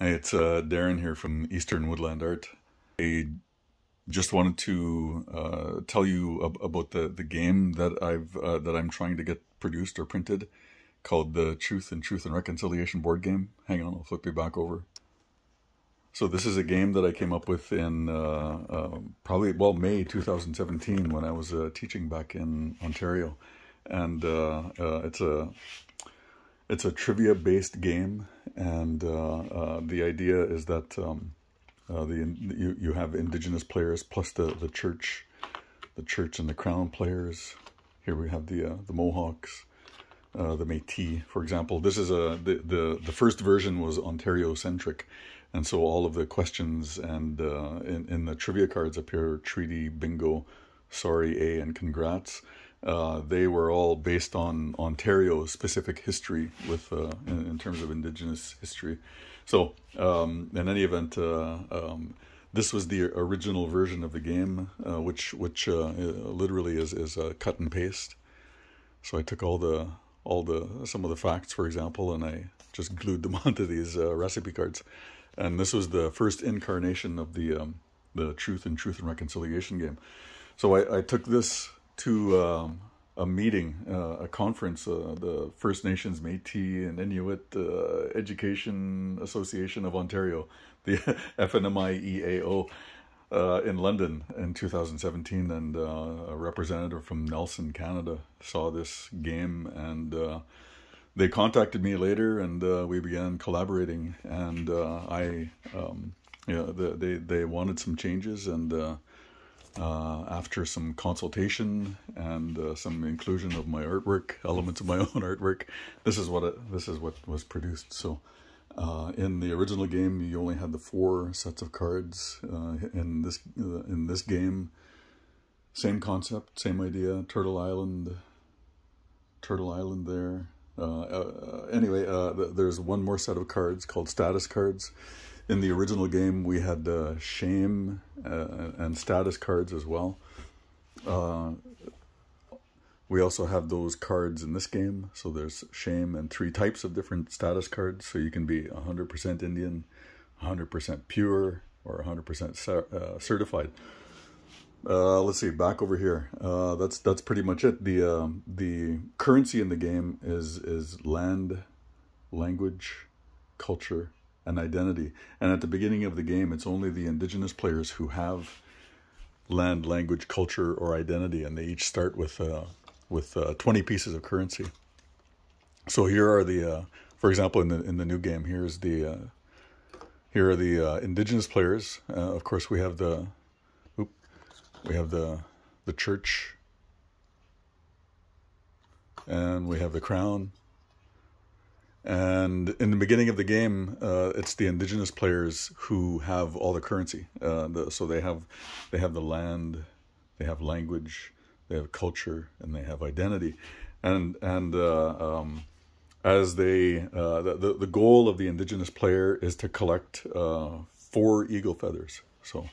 It's uh, Darren here from Eastern Woodland Art. I just wanted to uh, tell you ab- about the, the game that I've uh, that I'm trying to get produced or printed, called the Truth and Truth and Reconciliation board game. Hang on, I'll flip you back over. So this is a game that I came up with in uh, uh, probably well May 2017 when I was uh, teaching back in Ontario, and uh, it's a it's a trivia based game, and uh, uh, the idea is that um, uh, the you you have indigenous players plus the the church, the church and the crown players. Here we have the uh, the Mohawks, uh, the Métis, for example. This is a the, the the first version was Ontario centric, and so all of the questions and uh, in in the trivia cards appear treaty, bingo, sorry, a, and congrats. Uh, they were all based on Ontario specific history with uh, in, in terms of Indigenous history. So um, in any event, uh, um, this was the original version of the game, uh, which which uh, literally is is cut and paste. So I took all the all the some of the facts, for example, and I just glued them onto these recipe cards. And this was the first incarnation of the um, the Truth and Truth and Reconciliation game. So I, I took this to um, a meeting, uh, a conference, uh, the First Nations Métis and Inuit uh, Education Association of Ontario, the FNMIEAO, uh, in London in 2017, and uh, a representative from Nelson, Canada, saw this game and. Uh, they contacted me later, and we began collaborating. And I, um, yeah, the, they they wanted some changes, and uh, after some consultation and uh, some inclusion of my artwork, elements of my own artwork, this is what it, this is what was produced. So, uh, in the original game, you only had the four sets of cards. Uh, in this uh, in this game, same concept, same idea. Turtle Island, Turtle Island there. Uh, anyway, th there's one more set of cards called status cards in the original game, we had uh, shame uh, and status cards as well. Uh, we also have those cards in this game. So there's shame and three types of different status cards. So you can be 100% Indian, 100% pure, or 100% uh, certified. Uh, let's see, back over here. Uh, that's that's pretty much it. The um, the currency in the game is is land, language, culture, an identity. And at the beginning of the game, it's only the indigenous players who have land, language, culture, or identity, and they each start with uh, with uh, 20 pieces of currency. So here are the, uh, for example, in the in the new game, here's the uh, here are the uh, indigenous players. Uh, of course, we have the, oop, we have the the church, and we have the crown, and in the beginning of the game, uh, it's the indigenous players who have all the currency. Uh, the, so they have, they have the land, they have language, they have culture, and they have identity. And and uh, um, as they, uh, the the goal of the indigenous player is to collect uh, four eagle feathers. So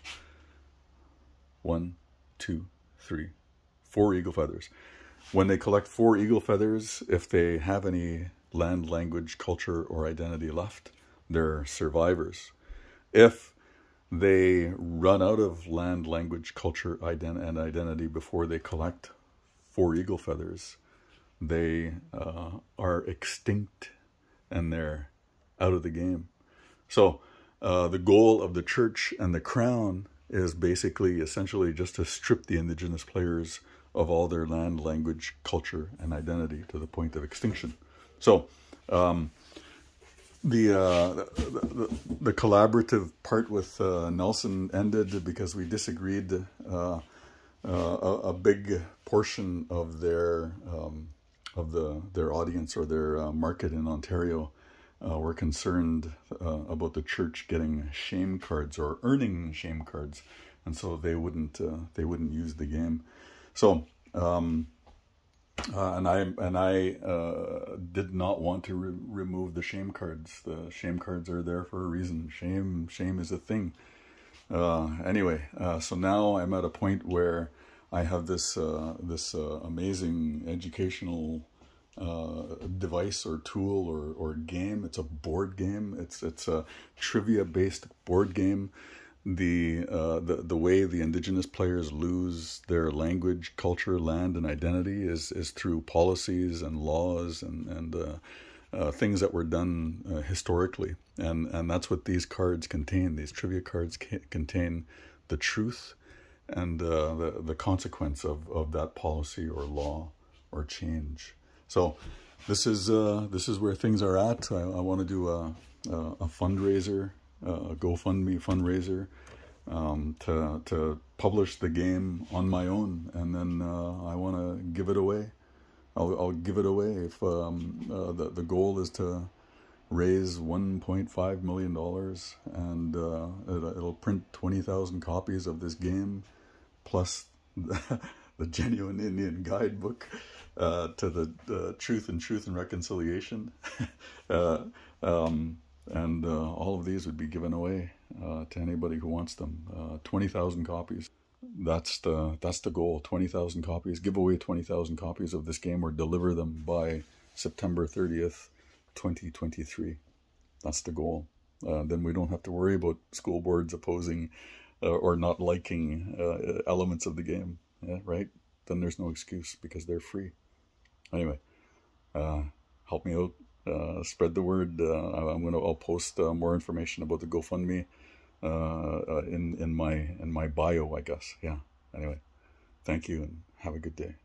one, two, three, four eagle feathers. When they collect four eagle feathers, if they have any land, language, culture, or identity left. They're survivors. If they run out of land, language, culture, ident- and identity before they collect four eagle feathers, they uh, are extinct and they're out of the game. So, uh, the goal of the church and the crown is basically essentially just to strip the indigenous players of all their land, language, culture, and identity to the point of extinction. So, um, the, uh, the, the collaborative part with uh, Nelson ended because we disagreed. Uh, uh a, big portion of their um, of the their audience or their uh, market in Ontario uh, were concerned about the church getting shame cards or earning shame cards, and so they wouldn't they wouldn't use the game. So. Um, uh, and I and I uh, did not want to re remove the shame cards. The shame cards are there for a reason. Shame, shame is a thing. Uh, anyway, uh, so now I'm at a point where I have this uh, this uh, amazing educational device or tool or, or game. It's a board game. It's it's a trivia based board game. The, uh, the the way the indigenous players lose their language, culture, land, and identity is is through policies and laws and and uh, uh, things that were done uh, historically, and and that's what these cards contain. These trivia cards ca- contain the truth and uh, the the consequence of of that policy or law or change. So this is uh, this is where things are at. I, I want to do a, a, a fundraiser, a GoFundMe fundraiser um, to to publish the game on my own, and then uh, I want to give it away. I'll I'll give it away if um, uh, the the goal is to raise 1.5 million dollars, and uh, it, it'll print 20,000 copies of this game, plus the, genuine Indian guidebook uh, to the uh, truth and truth and reconciliation. uh, um, and uh, all of these would be given away uh, to anybody who wants them. Uh, Twenty thousand copies. That's the that's the goal. Twenty thousand copies. Give away twenty thousand copies of this game, or deliver them by September thirtieth, twenty twenty three. That's the goal. then we don't have to worry about school boards opposing or not liking elements of the game. Yeah, right. Then there's no excuse because they're free anyway, uh, help me out. Uh, spread the word. Uh, I'm gonna. I'll post uh, more information about the GoFundMe uh, uh, in in my in my bio. I guess. Yeah. Anyway, thank you and have a good day.